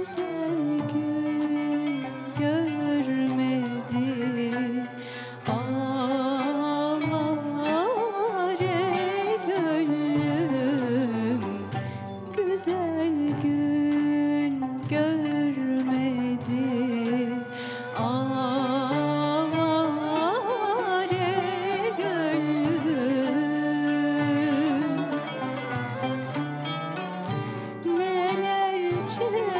güzel gün görmedi. Avare gönlüm güzel gün görmedi. Avare gönlüm Neler çile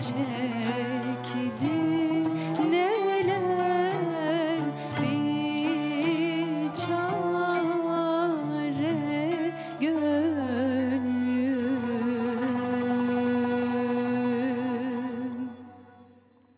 chance.